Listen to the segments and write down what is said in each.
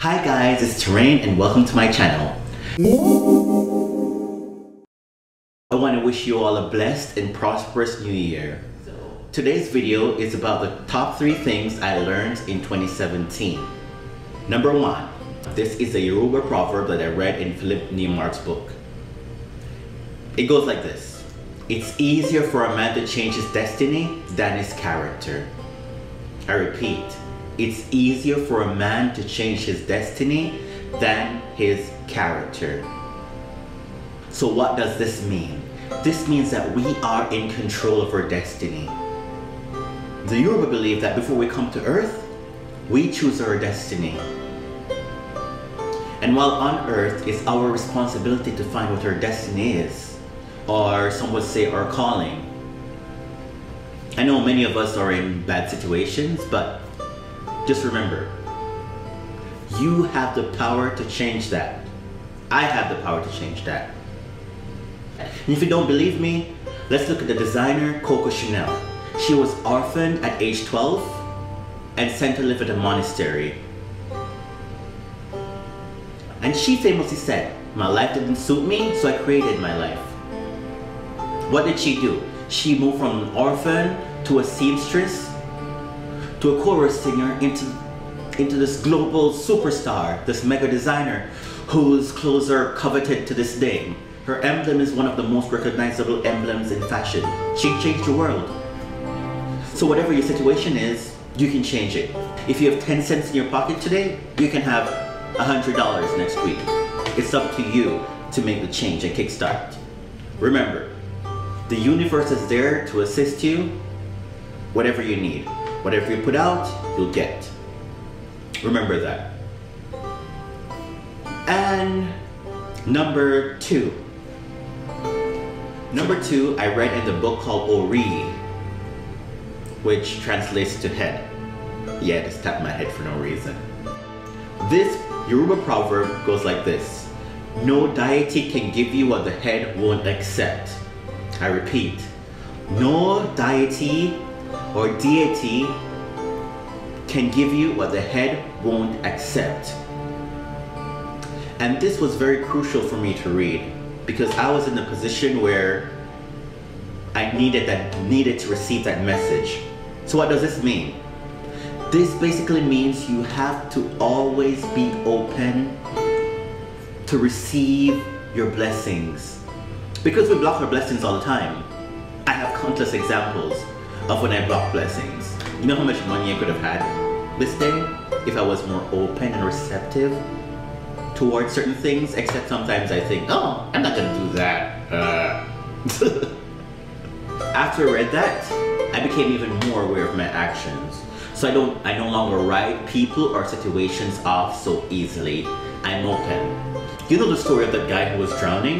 Hi guys, it's Terrain and welcome to my channel. I want to wish you all a blessed and prosperous new year. Today's video is about the top three things I learned in 2017. Number one, this is a Yoruba proverb that I read in Philip Neimark's book. It goes like this. It's easier for a man to change his destiny than his character. I repeat, it's easier for a man to change his destiny than his character. So what does this mean? This means that we are in control of our destiny. The Yoruba believe that before we come to earth, we choose our destiny. And while on earth, it's our responsibility to find what our destiny is, or some would say our calling. I know many of us are in bad situations, but just remember, you have the power to change that. I have the power to change that. And if you don't believe me, let's look at the designer Coco Chanel. She was orphaned at age 12 and sent to live at a monastery. And she famously said, my life didn't suit me, so I created my life. What did she do? She moved from an orphan to a seamstress to a chorus singer into, into this global superstar, this mega designer whose clothes are coveted to this day. Her emblem is one of the most recognizable emblems in fashion. She changed the world. So whatever your situation is, you can change it. If you have 10 cents in your pocket today, you can have $100 next week. It's up to you to make the change and kickstart. Remember, the universe is there to assist you whatever you need. Whatever you put out, you'll get. Remember that. And number two. Number two, I read in the book called Ori, which translates to head. Yeah, just tap my head for no reason. This Yoruba proverb goes like this. No deity can give you what the head won't accept. I repeat, no deity or deity can give you what the head won't accept. And this was very crucial for me to read because I was in a position where I needed that needed to receive that message. So what does this mean? This basically means you have to always be open to receive your blessings. Because we block our blessings all the time. I have countless examples of when I block blessings. You know how much money I could have had this day if I was more open and receptive towards certain things, except sometimes I think, oh, I'm not gonna do that. Uh. After I read that, I became even more aware of my actions. So I don't I no longer write people or situations off so easily. I'm open. You know the story of that guy who was drowning?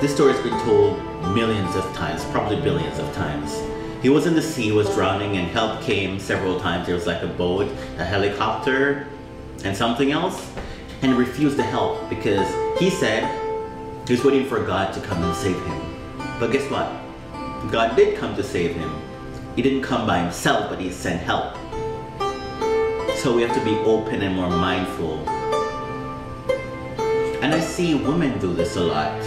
This story has been told millions of times, probably billions of times. He was in the sea, was drowning, and help came several times. There was like a boat, a helicopter, and something else, and refused to help because he said he was waiting for God to come and save him. But guess what? God did come to save him. He didn't come by himself, but he sent help. So we have to be open and more mindful. And I see women do this a lot.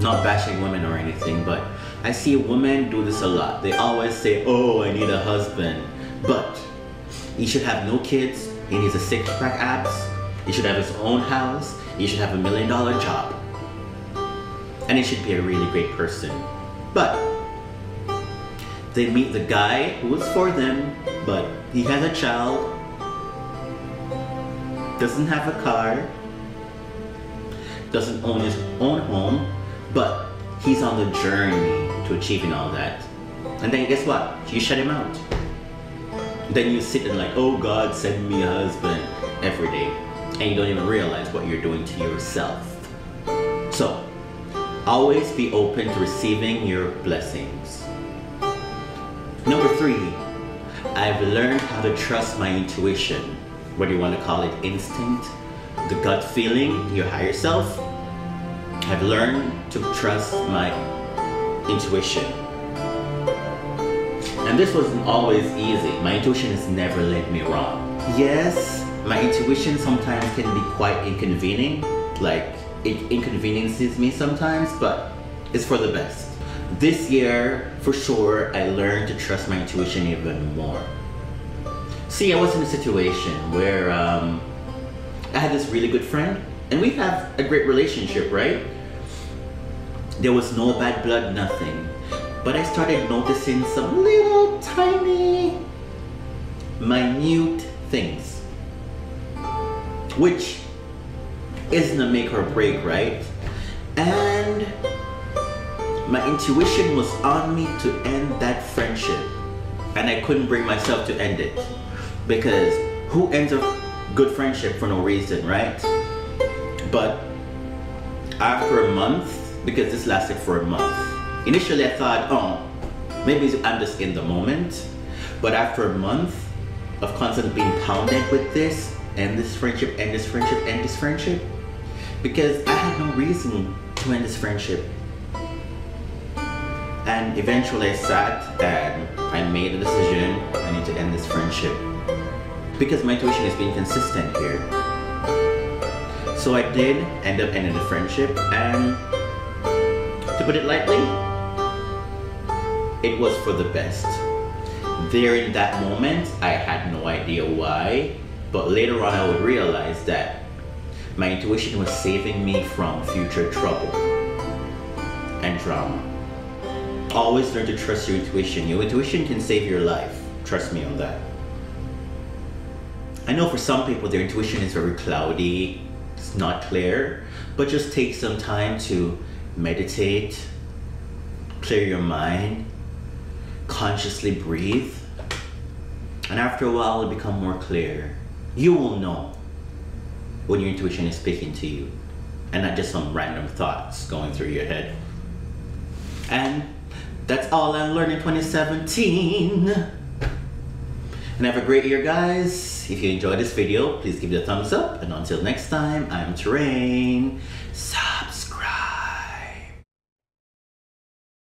Not bashing women or anything, but I see women do this a lot. They always say, oh, I need a husband. But he should have no kids. He needs a six pack abs. He should have his own house. He should have a million dollar job. And he should be a really great person. But they meet the guy who is for them, but he has a child, doesn't have a car, doesn't own his own home, but he's on the journey to achieving all that. And then guess what? You shut him out. Then you sit and like, oh God, send me a husband every day. And you don't even realize what you're doing to yourself. So, always be open to receiving your blessings. Number three, I've learned how to trust my intuition. What do you want to call it instinct, the gut feeling, your higher self. I've learned to trust my intuition. And this wasn't always easy. My intuition has never led me wrong. Yes, my intuition sometimes can be quite inconveniencing. Like it inconveniences me sometimes, but it's for the best. This year, for sure, I learned to trust my intuition even more. See, I was in a situation where um, I had this really good friend, and we have a great relationship, right? There was no bad blood, nothing. But I started noticing some little tiny, minute things, which isn't a make or break, right? And my intuition was on me to end that friendship. And I couldn't bring myself to end it. Because who ends a good friendship for no reason, right? But after a month, because this lasted for a month, initially I thought, oh, maybe I'm just in the moment. But after a month of constantly being pounded with this, and this friendship, and this friendship, and this friendship, because I had no reason to end this friendship. And eventually I sat and I made a decision, I need to end this friendship. Because my intuition is being consistent here. So I did end up ending the friendship and put it lightly, it was for the best. There in that moment, I had no idea why, but later on I would realize that my intuition was saving me from future trouble and drama. Always learn to trust your intuition. Your intuition can save your life. Trust me on that. I know for some people their intuition is very cloudy, it's not clear, but just take some time to meditate, clear your mind, consciously breathe, and after a while it'll become more clear. You will know when your intuition is speaking to you and not just some random thoughts going through your head. And that's all I learned in 2017. And have a great year, guys. If you enjoyed this video, please give it a thumbs up. And until next time, I'm Terrain. Subscribe.